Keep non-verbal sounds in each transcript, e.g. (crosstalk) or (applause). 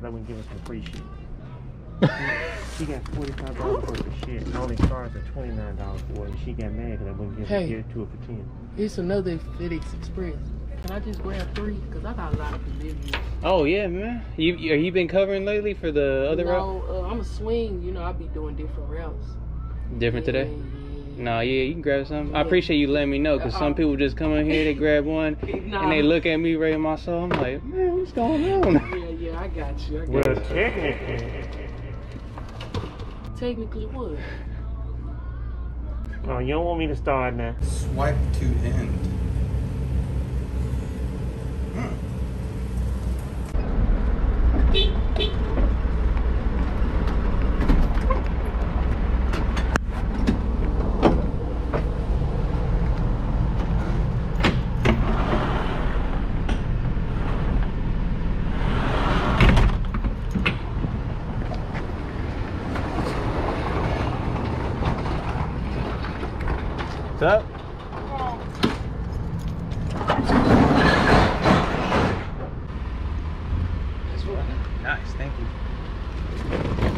because I wouldn't give her some free shit. (laughs) she got forty-five dollars worth of shit, and only charged her twenty-nine dollars for it. And she got mad because I wouldn't give her Hey. give it to her for ten. It's another FedEx Express. Can I just grab three? Because I got a lot of deliveries. Oh yeah, man. You you- are you been covering lately for the other route? no, uh, I'm a swing. You know, I be doing different routes. Different today? Yeah, yeah. Nah, yeah, you can grab some. I appreciate you letting me know because some Uh-uh. people just come in here, they grab one, Nah. (laughs) and they look at me right in my soul. I'm like, man, what's going on? (laughs) Yeah, yeah, I got you. I got Well, you. technically, Technically, what? oh, you don't want me to start now. Swipe to end. Hmm. What's up? Nice, thank you.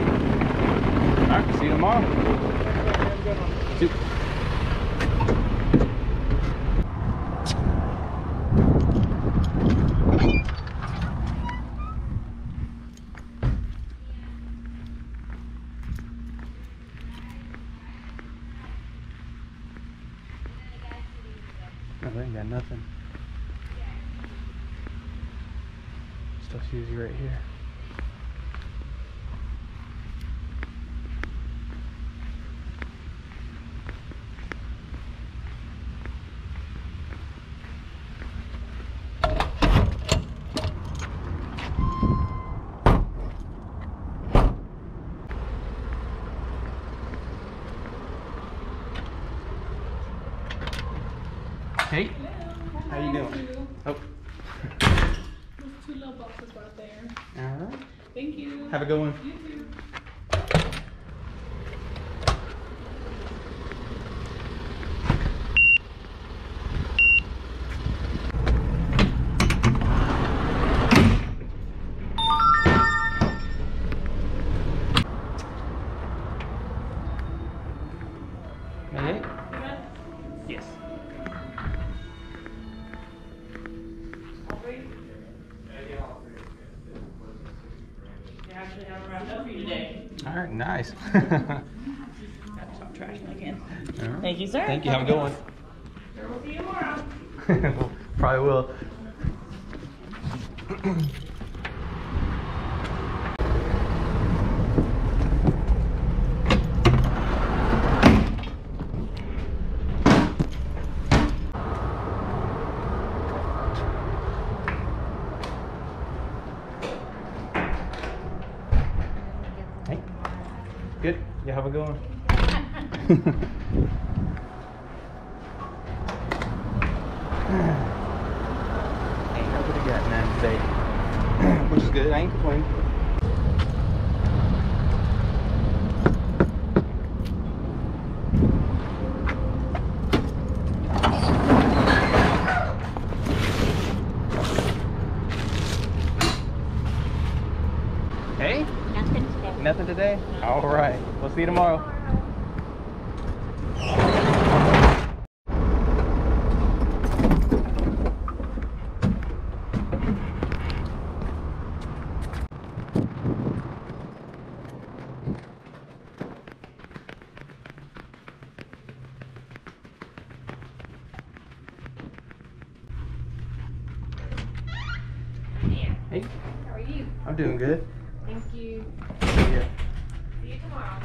All right, see you tomorrow. See- No, they ain't got nothing. Stuff's right here. Hey, how you doing? Oh, Two little boxes right there. all right. Thank you. Have a good one. You too. Hey, yes. actually have it wrapped up for you today. All right, nice. Stop trashing again. All right. Thank you, sir. Thank you. Have a good one. There will see you tomorrow. Probably will. Good. You have a (laughs) good one. None today. Which is good. I ain't complaining. Hey? Nothing today. Nothing today? All right. We'll see you tomorrow. Hey, How are you? I'm doing good. Thank you. Yeah. See you tomorrow.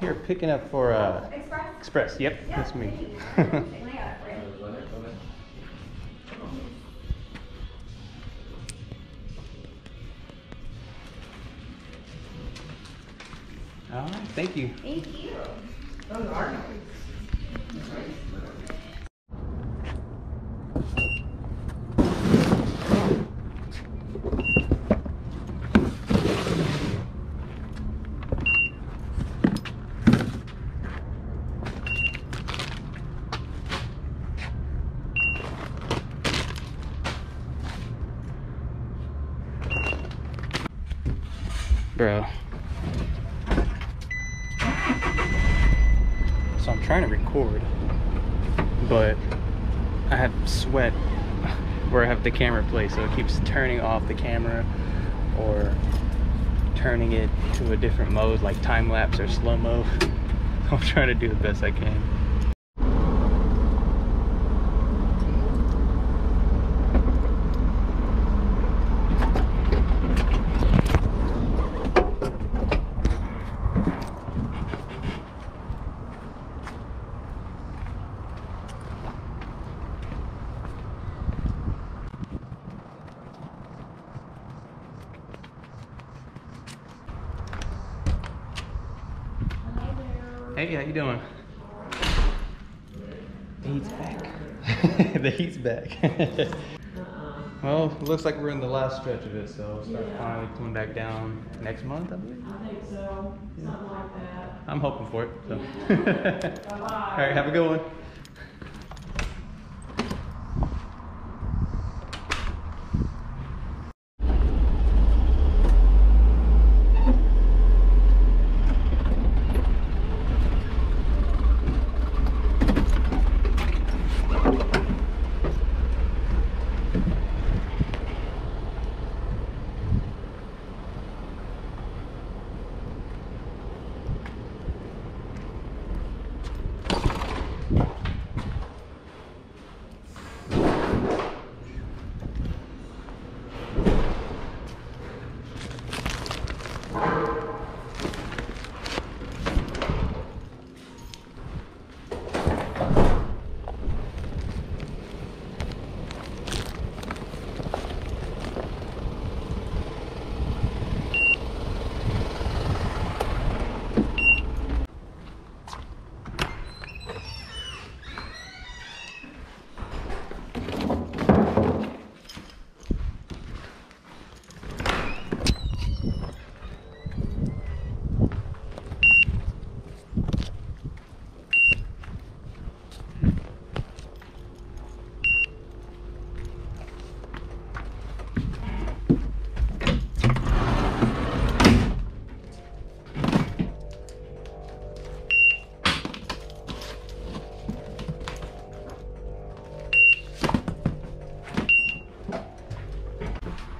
Here, picking up for uh, Express? Express. Yep, that's me. (laughs) All right, thank you. Thank you. Bro. So I'm trying to record, but I have sweat where I have the camera placed, so it keeps turning off the camera or turning it to a different mode like time lapse or slow mo. (laughs) I'm trying to do the best I can. Hey, how you doing? The heat's back. the heat's back. well, it looks like we're in the last stretch of it, so we'll start finally coming back down next month, I believe. I think so. Something like that. I'm hoping for it. So. (laughs) All right, have a good one.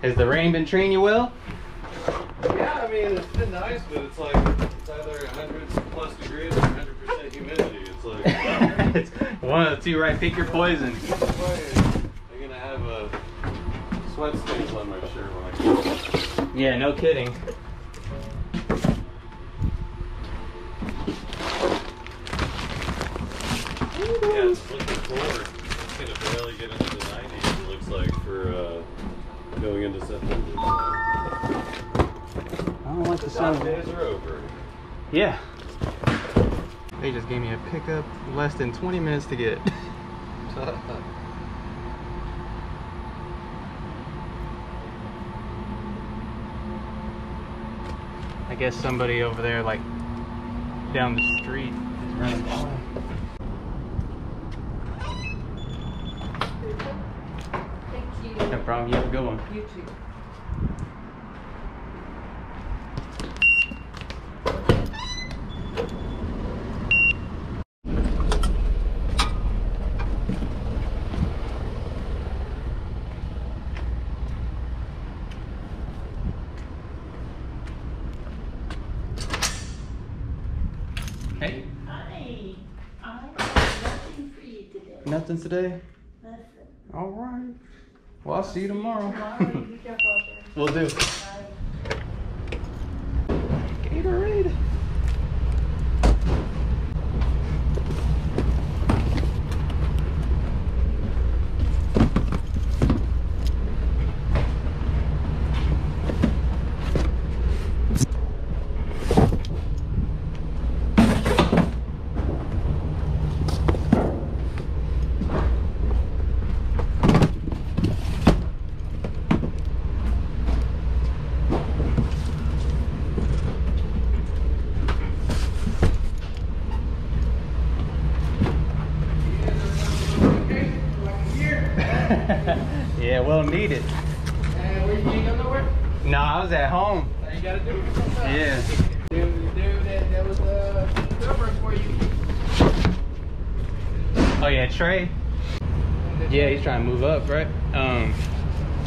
Has the rain been treating you well? Yeah, I mean, it's been nice, but it's like, it's either 100 plus degrees or 100% humidity. It's like, (laughs) it's one of the two, right? Pick your poison. I'm gonna have a sweat stains on my shirt when I home. Yeah, no kidding. Don't like the The sound. hot days are over. Yeah. They just gave me a pickup less than 20 minutes to get. (laughs) I guess somebody over there, like down the street, is running by. Thank you. No problem. You have a good one. You too. Hey, Hi, I have nothing for you today. nothing today. Nothing. All right. Well, I'll see you tomorrow. Tomorrow you jump out there. We'll do. Bye. Gatorade. Made needed. And you go nowhere? No, I was at home. Now you gotta do it. Yeah. Oh yeah, Trey. Yeah, he's trying to move up, right? Um,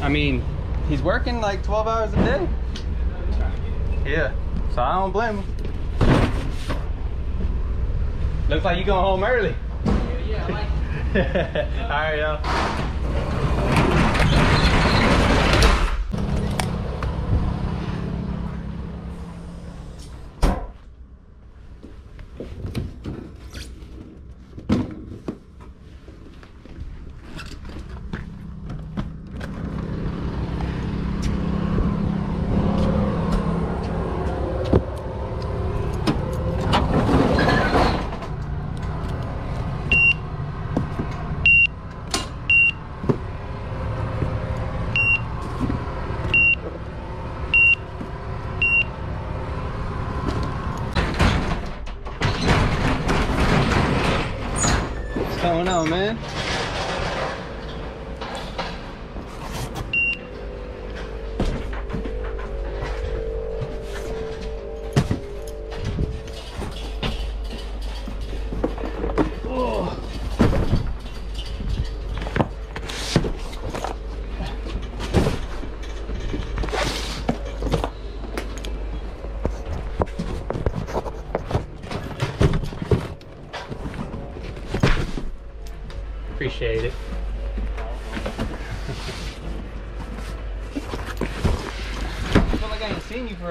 I mean, he's working like 12 hours a day. Yeah, so I don't blame him. Looks like you going home early. Yeah, yeah, like. All right, y'all. What's man?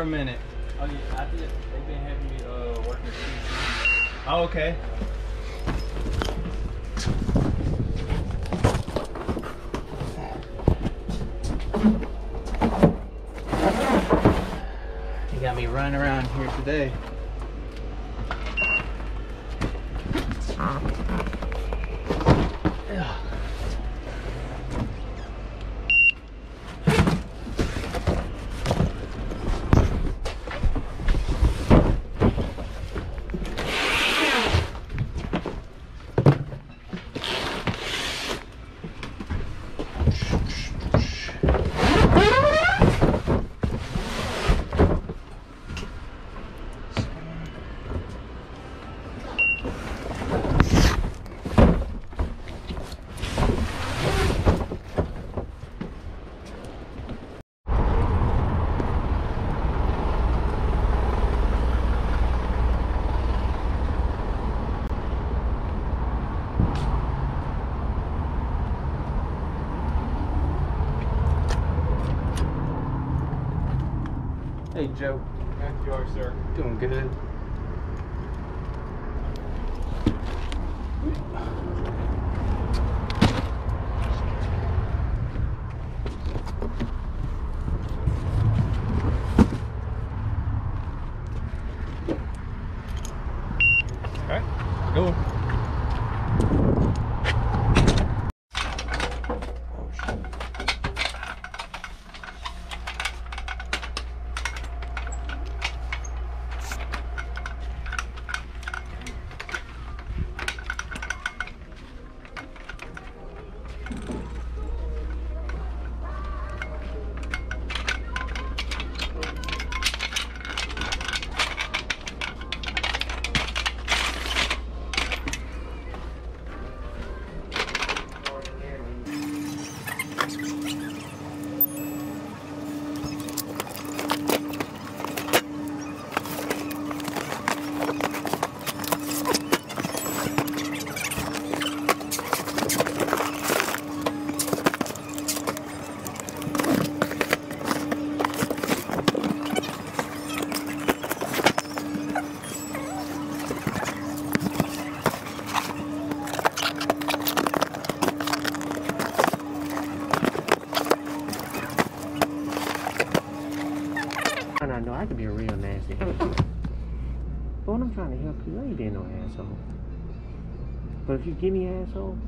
A minute. Oh, yeah, I did. They've been having me uh, working. Oh, okay. You got me running around here today. Yeah. Hey, Joe. How You are, sir. Doing good. Alright, go. And I know I could be a real nasty asshole. But when I'm trying to help you, I ain't being no asshole. But if you give me asshole,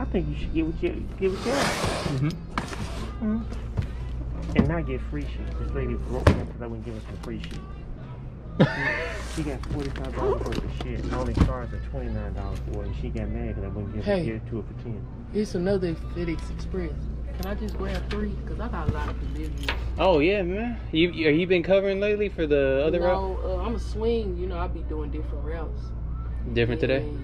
I think you should get what you get what you ask. Mm-hmm. Mhm. And not get free shit. This lady broke me because I wouldn't give her some free shit. (laughs) She got forty-five dollars worth of shit. and I only charged her twenty-nine dollars for it, and she got mad because I wouldn't give, her, Hey. give it to her for ten. It's another FedEx Express. Can I just grab three? Because I got a lot of deliveries. Oh yeah, man. You you- you been covering lately for the other route? no, uh, I'm a swing. You know, I be doing different routes. Different today? Yeah, yeah.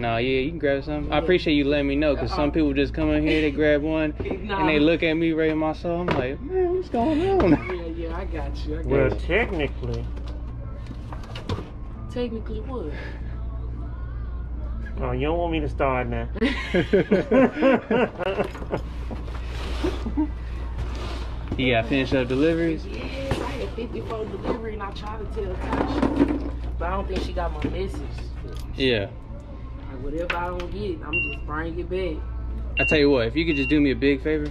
No, yeah, you can grab some. I appreciate you letting me know because some people just come in here, they grab one, Nah. and they look at me right in my soul. I'm like, man, what's going on? Yeah, yeah, I got you. I got Well, you. technically, Technically, what? oh, you don't want me to start now. (laughs) (laughs) you got finish up deliveries? Yes, I had 54 delivery and I tried to tell Tasha, but I don't think she got my message. Yeah. Like, whatever I don't get, I'm just bringing it back. I tell you what, if you could just do me a big favor,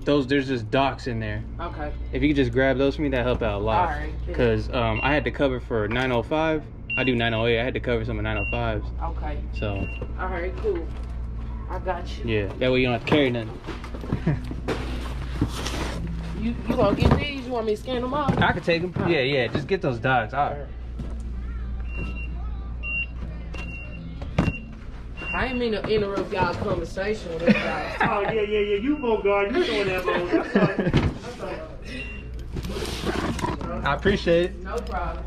those there's just docks in there. Okay. If you could just grab those for me, that help out a lot. Alright. Cause um, I had to cover for 905. I do 908. I had to cover some of 905s. Okay. So All right, cool. I got you. yeah, that way you don't have to carry nothing. You you gonna get these? You want me to scan them off? I could take them. Yeah, yeah. Just get those dogs. I, I didn't mean to interrupt y'all conversation with y'all. oh, yeah, yeah, yeah. You Bogart, you doing that, Bogart. That's all. That's all. I appreciate it. No problem.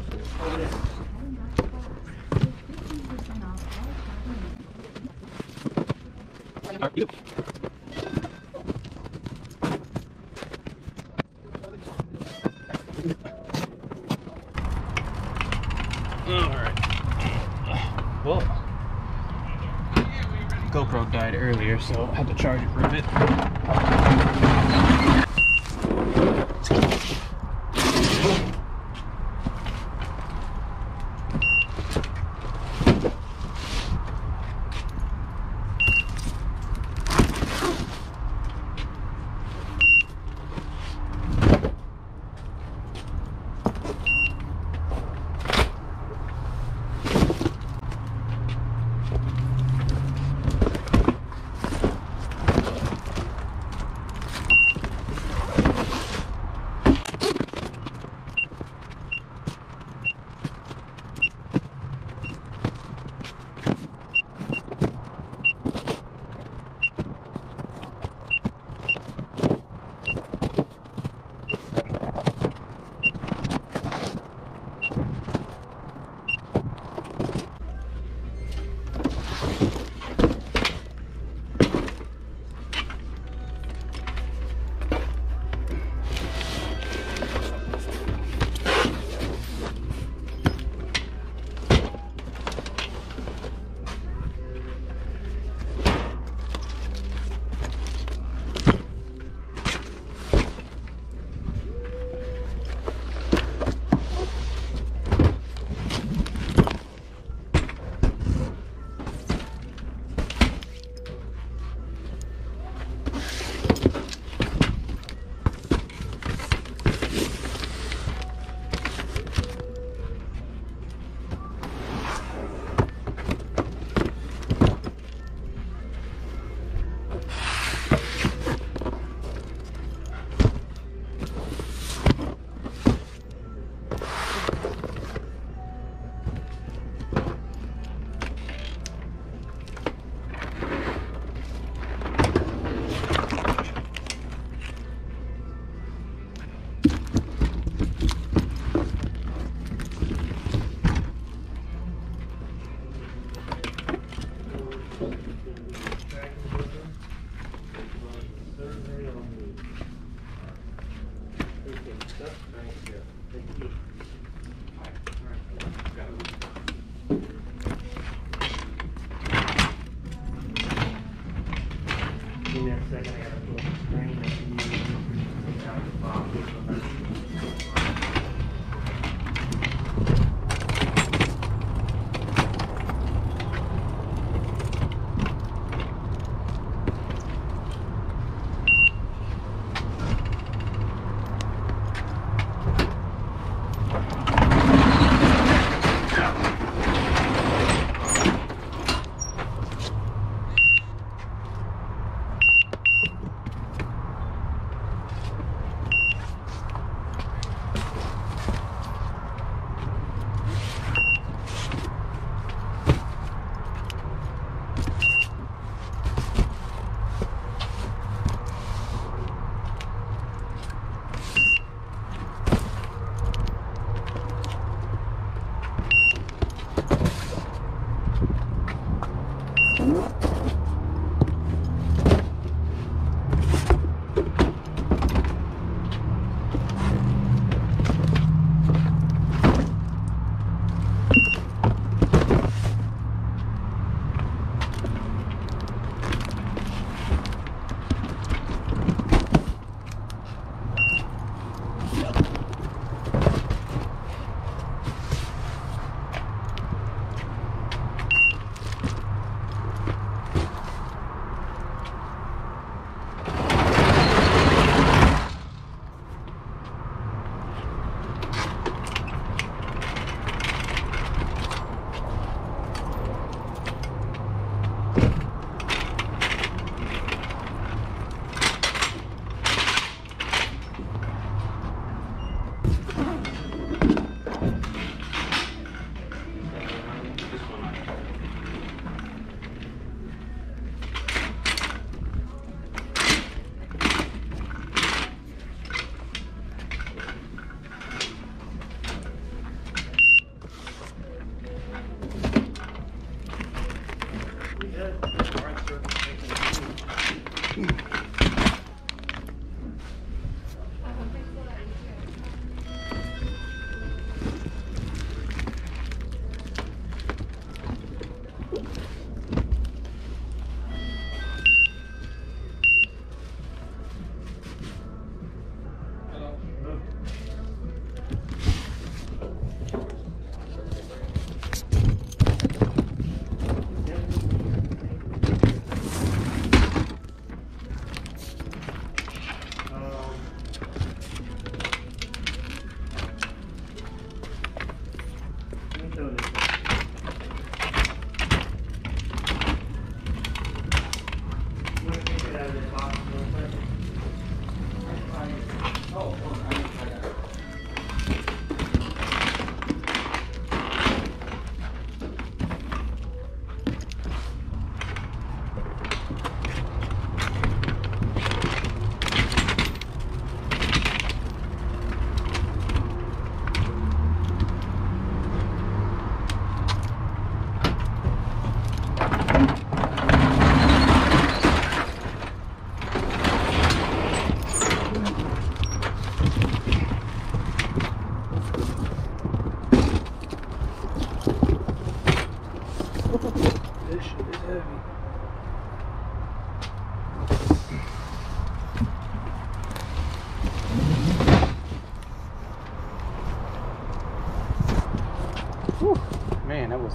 Alright. GoPro died earlier, so I had to charge it for a bit.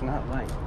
Not light.